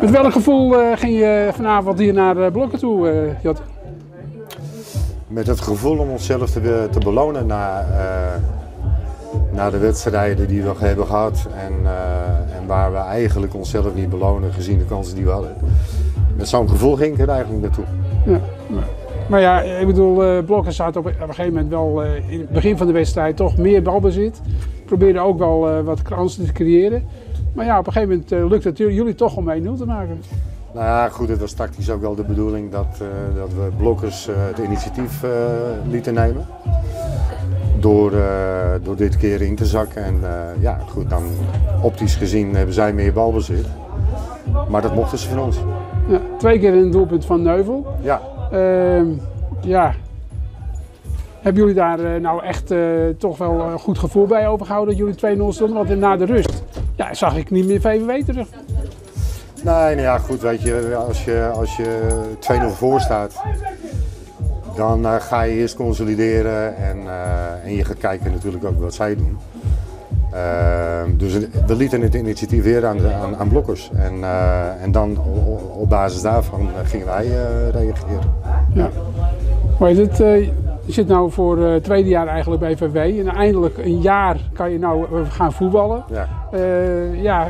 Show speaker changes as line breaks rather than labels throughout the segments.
Met welk gevoel eh, ging je vanavond hier naar uh, Blokken toe, uh, Jot?
Met het gevoel om onszelf te, te belonen na, na de wedstrijden die we hebben gehad. En, en waar we eigenlijk onszelf niet belonen gezien de kansen die we hadden. Met zo'n gevoel ging ik er eigenlijk naartoe.
Ja. Maar ja, ik bedoel, Blokken staat op, op, een gegeven moment wel in het begin van de wedstrijd toch meer balbezit. Probeerde ook wel wat kansen te creëren. Maar ja, op een gegeven moment uh, lukt het jullie toch om 1-0 te maken.
Nou ja, goed, het was tactisch ook wel de bedoeling dat, uh, dat we blokkers uh, het initiatief lieten nemen. Door, door dit keer in te zakken. En ja, goed, dan optisch gezien hebben zij meer balbezit. Maar dat mochten ze van ons.
Ja, twee keer een doelpunt van Neuvel.
Ja.
Ehm, ja. Hebben jullie daar nou echt toch wel een goed gevoel bij overgehouden dat jullie 2-0 stonden? Want na de rust ja, zag ik niet meer VVW terug.
Nee, nou ja, goed, weet je, als je, als je 2-0 voor staat, dan uh, ga je eerst consolideren en, uh, en je gaat kijken natuurlijk ook wat zij doen. Uh, dus we lieten het initiatief weer aan, aan, aan blokkers en, en dan op basis daarvan gingen wij reageren.
Ja. Maar het, je zit nu voor het tweede jaar eigenlijk bij VV en eindelijk een jaar kan je nou gaan voetballen.
Ja.
Uh, ja,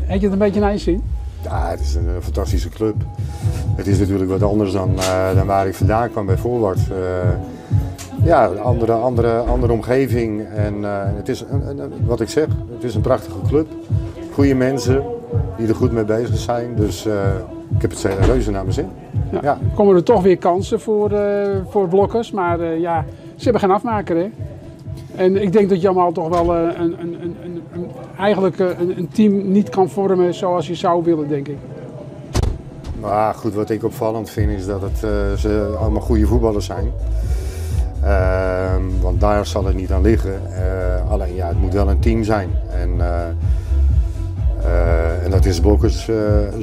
heb je het een beetje naar je zin?
Ja, het is een, fantastische club. Het is natuurlijk wat anders dan, uh, dan waar ik vandaan kwam bij Voorwaarts. ja, andere, andere, andere omgeving. En het is een, een, wat ik zeg, het is een prachtige club. Goede mensen die er goed mee bezig zijn. Dus ik heb het reuze naar mijn zin.
Ja. ja. Komen er toch weer kansen voor, voor blokkers, maar ja, ze hebben geen afmaker hè? En ik denk dat je allemaal toch wel een, een, een, een eigenlijk een, een, team niet kan vormen zoals je zou willen, denk ik.
Maar goed, wat ik opvallend vind is dat het, uh, ze allemaal goede voetballers zijn. Uh, want daar zal het niet aan liggen. Uh, alleen ja, het moet wel een team zijn. En, en dat is Blokkers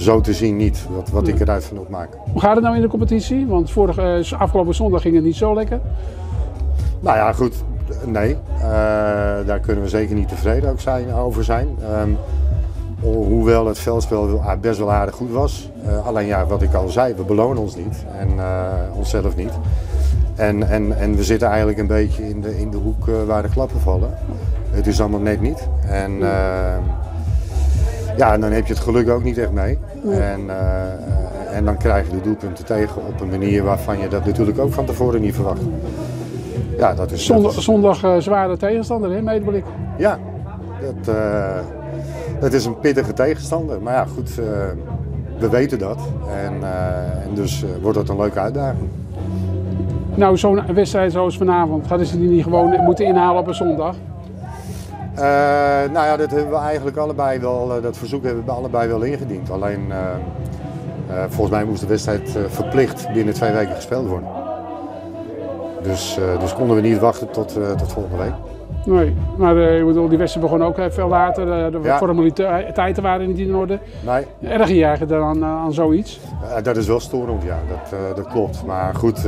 zo te zien niet, wat, wat ik eruit van opmaak.
Hoe gaat het nou in de competitie? Want vorige, afgelopen zondag ging het niet zo lekker.
Nou ja, goed, nee, uh, daar kunnen we zeker niet tevreden ook zijn, over zijn. Um, hoewel het veldspel best wel aardig goed was. Uh, alleen ja, wat ik al zei, we belonen ons niet en uh, onszelf niet. En, en, en we zitten eigenlijk een beetje in de, in de hoek waar de klappen vallen. Het is allemaal net niet. En ja, en dan heb je het geluk ook niet echt mee. En, en dan krijg je de doelpunten tegen op een manier waarvan je dat natuurlijk ook van tevoren niet verwacht
ja, dat is... Zondag, zondag uh, zware tegenstander, hè, Medeblik?
Ja, dat, uh, dat is een pittige tegenstander. Maar ja, goed, we weten dat. En, en dus wordt dat een leuke uitdaging.
Nou, zo'n wedstrijd zoals vanavond, hadden ze die niet gewoon moeten inhalen op een zondag?
Nou ja, dat hebben we eigenlijk allebei wel, dat verzoek hebben we allebei wel ingediend. Alleen, volgens mij moest de wedstrijd verplicht binnen twee weken gespeeld worden. Dus, dus konden we niet wachten tot, tot volgende week.
Nee, maar bedoel, die wedstrijd begon ook veel later. de ja. formaliteiten waren niet in orde.
Nee.
Erg je eigenlijk dan aan zoiets?
dat is wel storend, ja. Dat, dat klopt. Maar goed,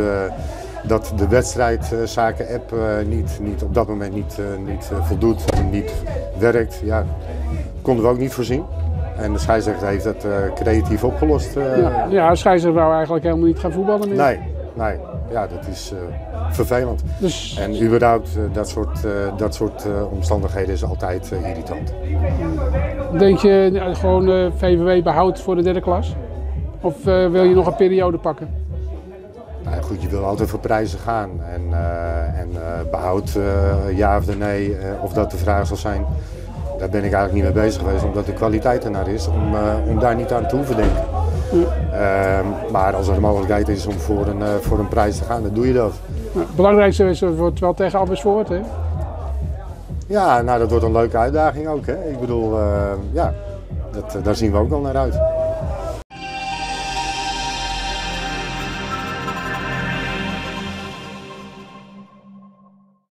dat de wedstrijdzaken-app niet, niet, op dat moment niet, niet voldoet en niet werkt, ja, konden we ook niet voorzien. En de scheidsrechter heeft dat creatief opgelost.
ja, ja, de scheidsrechter wou eigenlijk helemaal niet gaan voetballen meer.
Nee, nee. Ja, dat is vervelend. Dus... En überhaupt dat soort, dat soort omstandigheden is altijd irritant.
Denk je gewoon VVW behoudt voor de derde klas? Of wil je nog een periode pakken?
Goed, je wil altijd voor prijzen gaan. En, en behoud ja of nee, of dat de vraag zal zijn, daar ben ik eigenlijk niet mee bezig geweest, omdat de kwaliteit ernaar is om, om daar niet aan te hoeven denken. Ja. Uh, maar als er een mogelijkheid is om voor een, voor een prijs te gaan, dan doe je dat.
Nou, het belangrijkste is, het wordt wel tegen Amersfoort, hè?
Ja, nou dat wordt een leuke uitdaging ook, hè. Ik bedoel, ja, dat, daar zien we ook wel naar uit.